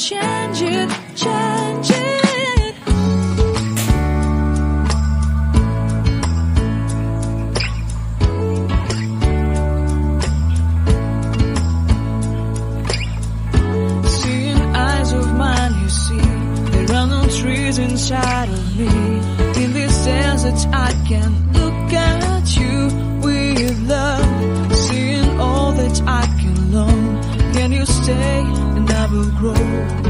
Change it, change it. Seeing eyes of mine, you see, there are no trees inside of me. In this desert, I can look at. grow.